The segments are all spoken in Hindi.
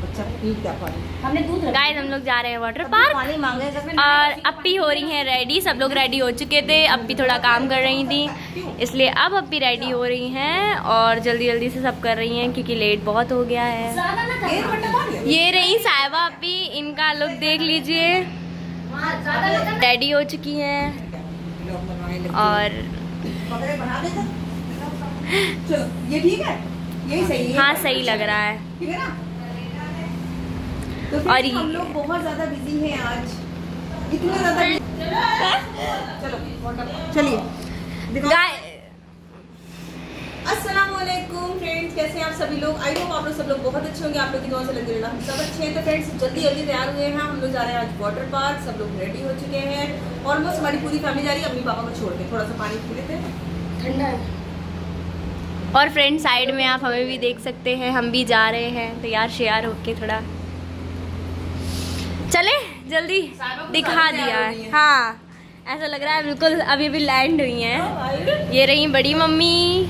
बच्चा पी पानी। हमने दूध गाइस हम लोग जा रहे हैं वाटर पार्क पानी मांगे जब और अप्पी हो रही हैं रेडी सब लोग रेडी हो चुके थे। अप्पी थोड़ा काम कर रही थी। इसलिए अब अप्पी रेडी हो रही हैं और जल्दी जल्दी से सब कर रही हैं क्योंकि लेट बहुत हो गया है। ये रही साहिबा अप्पी। इनका लुक देख लीजिए। हाँ, रेडी हो चुकी हैं। और पकड़े बना देता। चलो ये ठीक है? यही सही है। हाँ सही लग रहा है। ठीक है ना? तो और हम लोग बहुत ज़्यादा बिज़ी हैं आज। इतने ज़्यादा चलो। चलिए। वालेकुम फ्रेंड्स कैसे हैं आप सभी लोग? आई होप आप लोग सब लोग बहुत अच्छे होंगे। आप लोग की दुआ से लगे रहना हम सब अच्छे हैं। तो फ्रेंड्स जल्दी जल्दी तैयार हुए हैं। हम लोग जा रहे हैं आज वाटर पार्क सब लोग रेडी हो चुके हैं। ऑलमोस्ट हमारी पूरी फैमिली जा रही है। अम्मी पापा को छोड़ के थोड़ा सा पानी पी लेते हैं। ठंडा है। और फ्रेंड साइड में आप हमें भी देख सकते हैं। हम भी जा रहे हैं। तो यार शेयर होके थोड़ा। चले, जल्दी दिखा दिया है। हाँ ऐसा लग रहा है बिल्कुल अभी अभी लैंड हुई हैं। ये रही बड़ी मम्मी।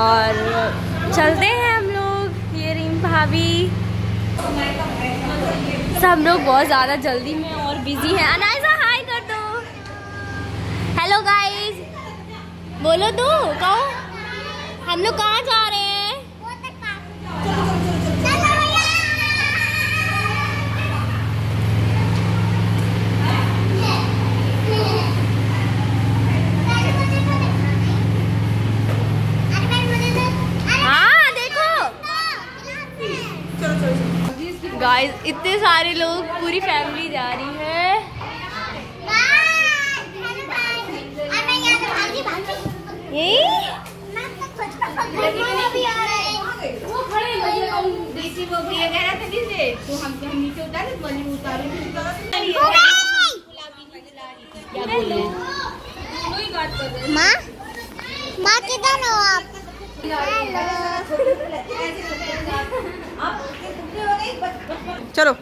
और चलते हैं हम लोग, ये रही भाभी। सब लोग बहुत ज़्यादा जल्दी में और बिज़ी हैं। अनायजा हाय कर दो। हेलो गाइस बोलो तो कहो। हम लोग कहाँ जा रहे हैं हाँ देखो चलो चलो चलो गाइस इतने सारे लोग पूरी फैमिली जा रही है। यही? माँ माँ किधर हो आप चलो। चलो।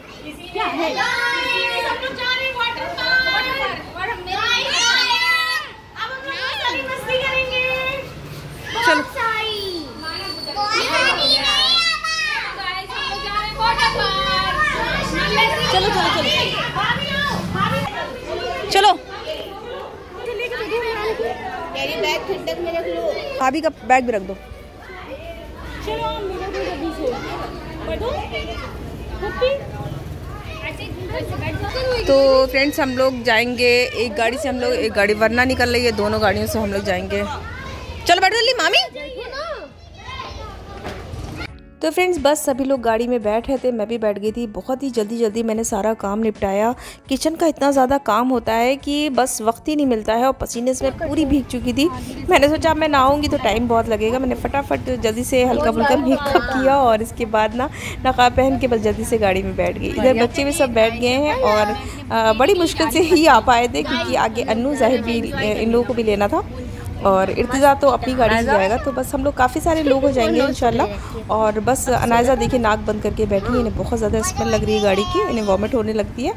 गाइस हम लोग जा रहे चलो चलो चलो। चलो। बैग ठंडक में रख लो। भाभी का बैग भी रख दो। तो फ्रेंड्स, हम लोग जाएँगे, एक गाड़ी से हम लोग, एक गाड़ी वरना निकल रही है, दोनों गाड़ियों से हम लोग जाएँगे। चलो बैठ जल्दी, मामी। तो फ्रेंड्स बस सभी लोग गाड़ी में बैठ थे, मैं भी बैठ गई थी। बहुत ही जल्दी जल्दी मैंने सारा काम निपटाया। किचन का इतना ज़्यादा काम होता है कि बस वक्त ही नहीं मिलता है और पसीने से मैं पूरी भीग चुकी थी। मैंने सोचा मैं नहाऊँगी तो टाइम बहुत लगेगा। मैंने फटाफट जल्दी से हल्का फुल्का मेकअप किया और इसके बाद ना नकाब पहन के बस जल्दी से गाड़ी में बैठ गई। इधर बच्चे भी सब बैठ गए हैं और बड़ी मुश्किल से ही आ पाए थे क्योंकि आगे अन्नू ज़ाहिर भी इन लोगों को भी लेना था। और इर्तज़ा तो अपनी गाड़ी से जाएगा तो बस हम लोग काफ़ी सारे लोग हो जाएँगे इन और बस अनायजा देखिए, नाक बंद करके बैठी है, इन्हें बहुत ज़्यादा स्मेल लग रही है गाड़ी की, इन्हें वॉमिट होने लगती है।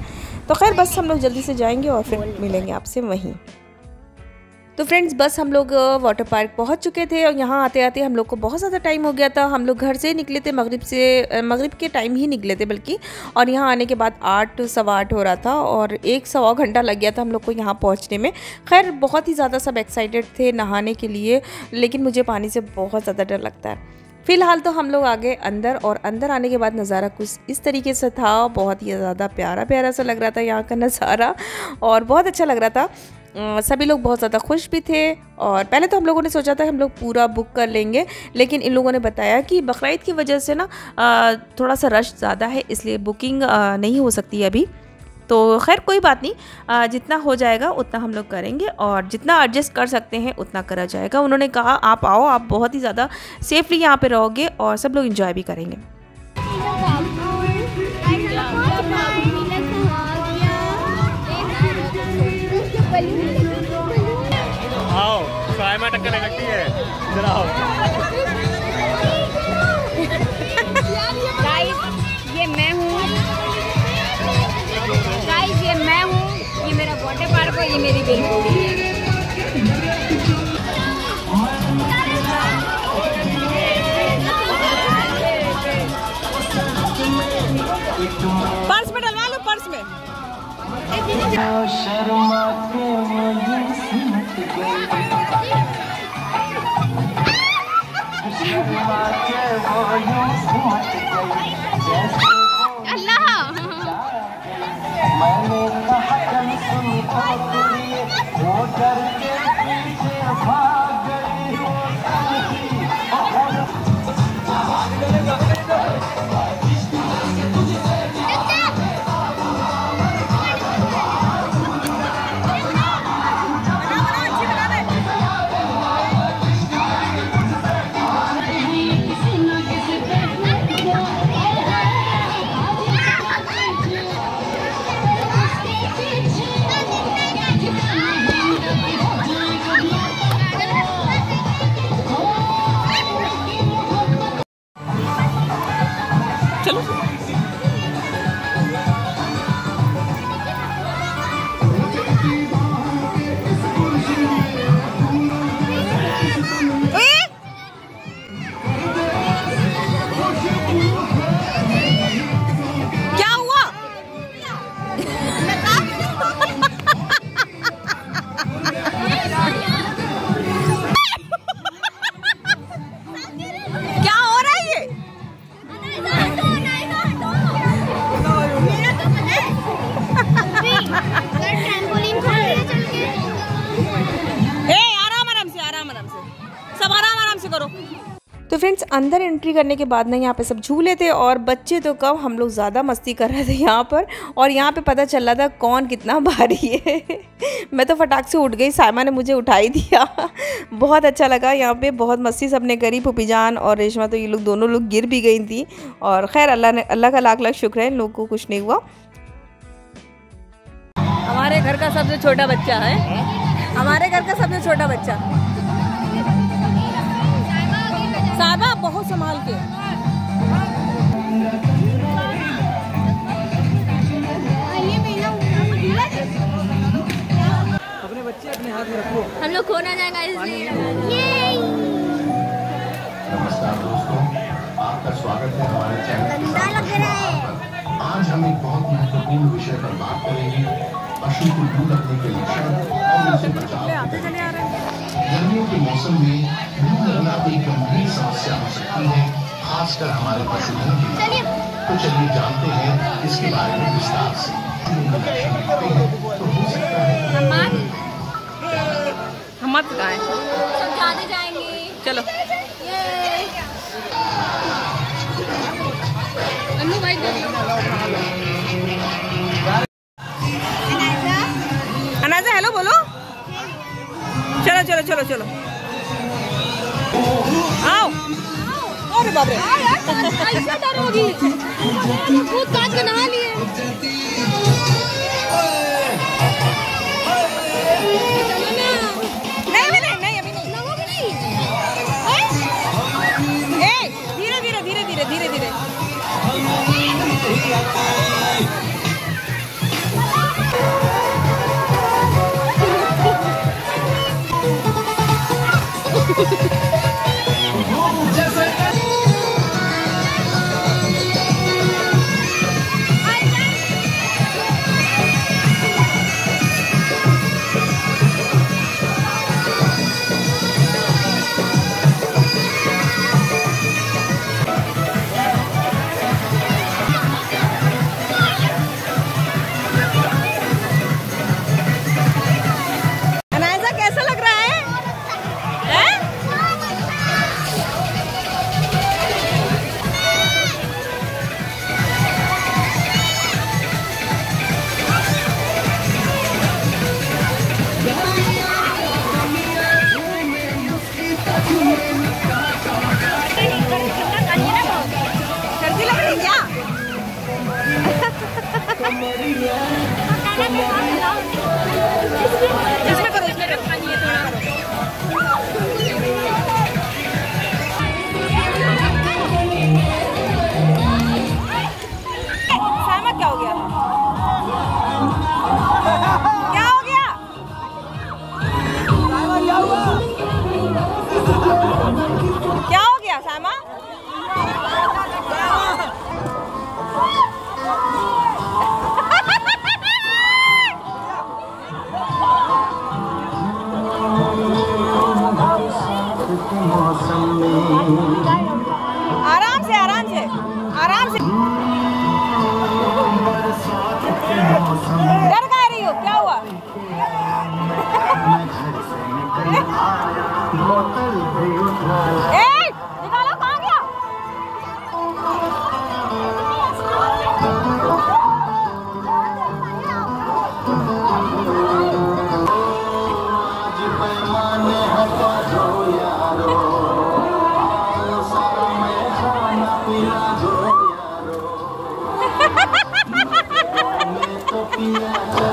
तो खैर, बस हम लोग जल्दी से जाएँगे और फिर मिलेंगे आपसे वहीं। तो फ्रेंड्स बस हम लोग वाटर पार्क पहुँच चुके थे और यहाँ आते आते हम लोग को बहुत ज़्यादा टाइम हो गया था। हम लोग घर से निकले थे, मगरिब से मगरिब के टाइम ही निकले थे बल्कि। और यहाँ आने के बाद आठ, सवा आठ हो रहा था और एक सवा घंटा लग गया था हम लोग को यहाँ पहुँचने में। खैर, बहुत ही ज़्यादा सब एक्साइटेड थे नहाने के लिए, लेकिन मुझे पानी से बहुत ज़्यादा डर लगता है। फ़िलहाल तो हम लोग आ गए अंदर और अंदर आने के बाद नज़ारा कुछ इस तरीके से था। बहुत ही ज़्यादा प्यारा प्यारा सा लग रहा था यहाँ का नज़ारा और बहुत अच्छा लग रहा था। सभी लोग बहुत ज़्यादा खुश भी थे और पहले तो हम लोगों ने सोचा था हम लोग पूरा बुक कर लेंगे, लेकिन इन लोगों ने बताया कि बकरीद की वजह से ना थोड़ा सा रश ज़्यादा है, इसलिए बुकिंग नहीं हो सकती अभी। तो खैर कोई बात नहीं जितना हो जाएगा उतना हम लोग करेंगे और जितना एडजस्ट कर सकते हैं उतना करा जाएगा। उन्होंने कहा, आप आओ, आप बहुत ही ज़्यादा सेफली यहाँ पे रहोगे और सब लोग इन्जॉय भी करेंगे। ये मेरी है पर्स में डलवा लो पर्स में। क्या एंट्री करने के बाद ना यहाँ पे सब झूले थे और बच्चे तो कब हम लोग ज़्यादा मस्ती कर रहे थे यहाँ पर। और यहाँ पे पता चल रहा था कौन कितना भारी है। मैं तो फटाक से उठ गई, सायमा ने मुझे उठाई दिया। बहुत अच्छा लगा यहाँ पे, बहुत मस्ती सबने करी, पुपी जान और रेशमा तो ये लोग दोनों लोग गिर भी गई थी। और खैर, अल्लाह ने, अल्लाह का लाख लाख शुक्र है, इन लोगों को कुछ नहीं हुआ। हमारे घर का सबसे छोटा बच्चा है। हमारे घर का सबसे छोटा बच्चा। बहुत संभाल के। हम लोग खो ना जाएगा इसलिए नमस्कार दोस्तों आपका स्वागत है हमारे चैनल लग रहा है। आज हम एक बहुत महत्वपूर्ण विषय पर बात करेंगे पशु को दूध रखने के लक्षण और उनसे बचाव गर्मियों के मौसम में समस्या हो सकती है। खासकर हमारे पशुधन के लिए तो चलिए जानते हैं इसके बारे में विस्तार से। तो हो सकता है हम मत गाएँ समझाने जाएँगे। चलो। अन्नू भाई अनाजा? हेलो बोलो। चलो चलो चलो चलो। अरे बाप रे ऐसा डरोगी खुद काट के नहा लिए धीरे धीरे ए धीरे धीरे धीरे Maria. धीरे मौसम में। आराम से आराम से आराम से। डर का रही हो? क्या हुआ? ए, निकालो Sophia.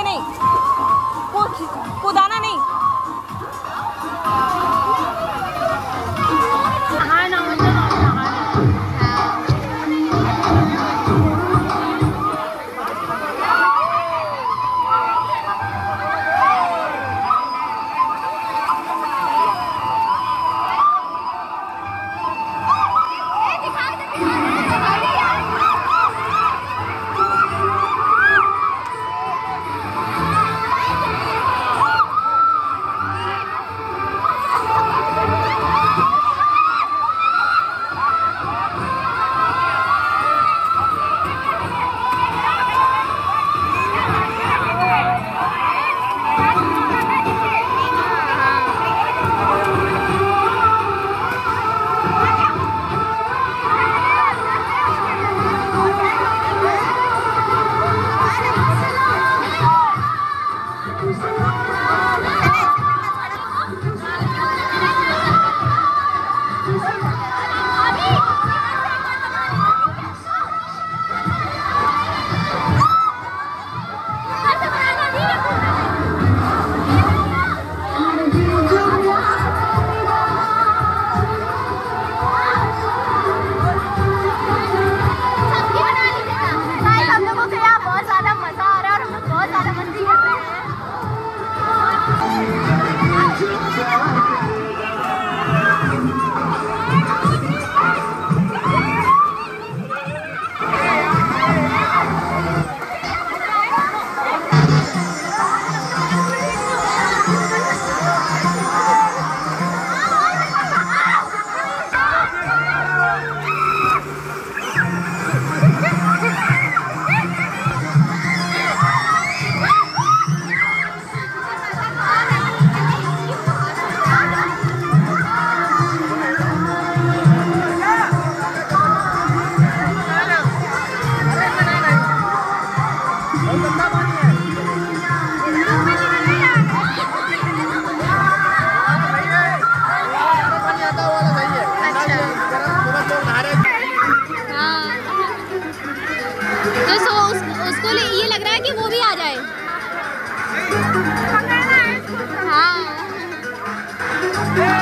नहीं? कूद कूदाना नहीं। हाँ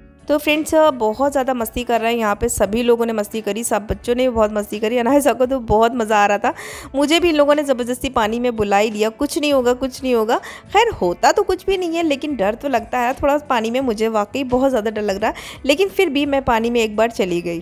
तो फ्रेंड्स बहुत ज़्यादा मस्ती कर रहे हैं यहाँ पे। सभी लोगों ने मस्ती करी, सब बच्चों ने भी बहुत मस्ती करी। अनायसा को तो बहुत मज़ा आ रहा था। मुझे भी इन लोगों ने ज़बरदस्ती पानी में बुला ही लिया। कुछ नहीं होगा, कुछ नहीं होगा। खैर, होता तो कुछ भी नहीं है, लेकिन डर तो लगता है। थोड़ा पानी में मुझे वाकई बहुत ज़्यादा डर लग रहा है, लेकिन फिर भी मैं पानी में एक बार चली गई।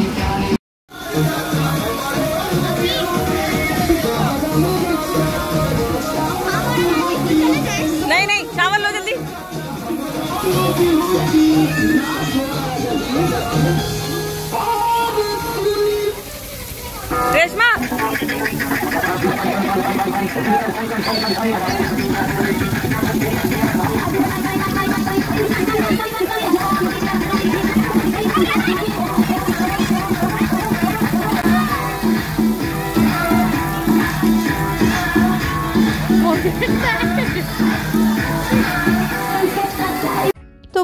तो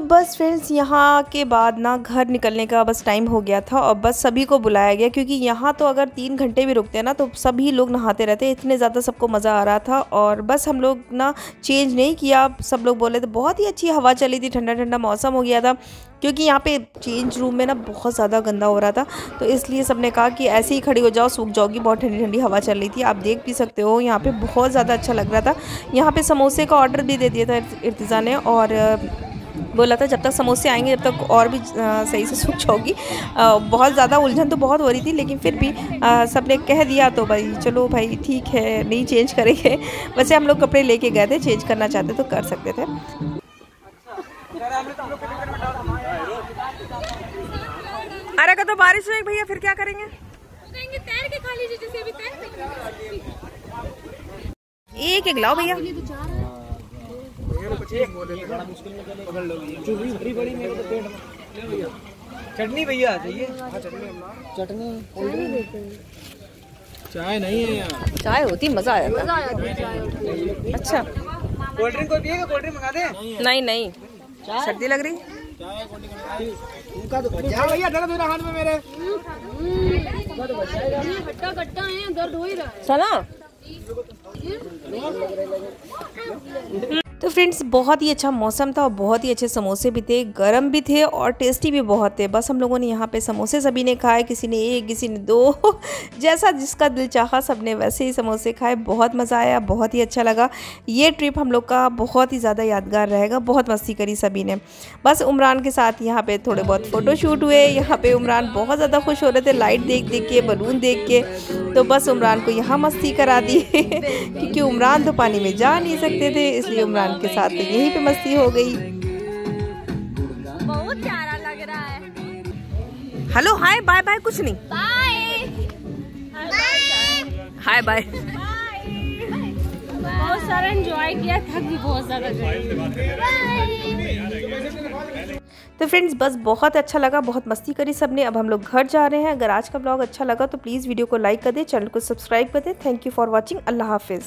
बस फ्रेंड्स, यहाँ के बाद ना घर निकलने का बस टाइम हो गया था और बस सभी को बुलाया गया क्योंकि यहाँ तो अगर तीन घंटे भी रुकते हैं ना तो सभी लोग नहाते रहते इतने ज़्यादा सबको मज़ा आ रहा था और बस हम लोग ना चेंज नहीं किया। सब लोग बोले थे, बहुत ही अच्छी हवा चली थी, ठंडा ठंडा मौसम हो गया था। क्योंकि यहाँ पे चेंज रूम में ना बहुत ज़्यादा गंदा हो रहा था। तो इसलिए सबने कहा कि ऐसे ही खड़ी हो जाओ, सूख जाओगी, बहुत ठंडी ठंडी हवा चल रही थी। आप देख भी सकते हो, यहाँ पे बहुत ज़्यादा अच्छा लग रहा था। यहाँ पे समोसे का ऑर्डर भी दे दिया था इर्तिज़ा ने और बोला था जब तक समोसे आएँगे जब तक और भी सही से सूख जाओगी बहुत ज़्यादा उलझन तो बहुत हो रही थी लेकिन फिर भी अ, सबने कह दिया तो भाई चलो भाई ठीक है नहीं चेंज करेंगे। वैसे हम लोग कपड़े लेके गए थे चेंज करना चाहते तो कर सकते थे। अरे का तो बारिश हुई भैया फिर क्या करेंगे? तैर के खा लीजिए जैसे अभी एक एक लाओ भैया। चटनी भैया चाहिए? चटनी चाय नहीं है। यहाँ चाय होती मज़ा आ जाता। अच्छा। कोल्ड ड्रिंक कोई पिएगा? कोल्ड ड्रिंक मंगा दे। नहीं नहीं सर्दी लग रही? उनका तो भैया दर्द हो रहा हाथ में मेरे। चला तो फ्रेंड्स, बहुत ही अच्छा मौसम था और बहुत ही अच्छे समोसे भी थे, गरम भी थे और टेस्टी भी बहुत थे। बस हम लोगों ने यहाँ पे समोसे सभी ने खाए, किसी ने एक, किसी ने दो। जैसा जिसका दिल चाहा सबने वैसे ही समोसे खाए। बहुत मज़ा आया, बहुत ही अच्छा लगा। ये ट्रिप हम लोग का बहुत ही ज़्यादा यादगार रहेगा, बहुत मस्ती करी सभी ने। बस उमरान के साथ यहाँ पर थोड़े बहुत फ़ोटो शूट हुए। यहाँ पर उमरान बहुत ज़्यादा खुश हो रहे थे लाइट देख देख के बलून देख के। तो बस उमरान को यहाँ मस्ती करा दी। क्योंकि उमरान तो पानी में जा नहीं सकते थे, इसलिए उमरान के साथ तो यहीं पे मस्ती हो गई। बहुत प्यारा लग रहा है। हेलो हाय बाय बाय कुछ नहीं। बाय। Hi bye. बहुत सारा एंजॉय किया थक भी बहुत ज़्यादा तो फ्रेंड्स बस बहुत अच्छा लगा बहुत मस्ती करी सबने। अब हम लोग घर जा रहे हैं। अगर आज का ब्लॉग अच्छा लगा तो प्लीज़ वीडियो को लाइक कर दे चैनल को सब्सक्राइब कर दे। थैंक यू फॉर वॉचिंग अल्लाह हाफिज़।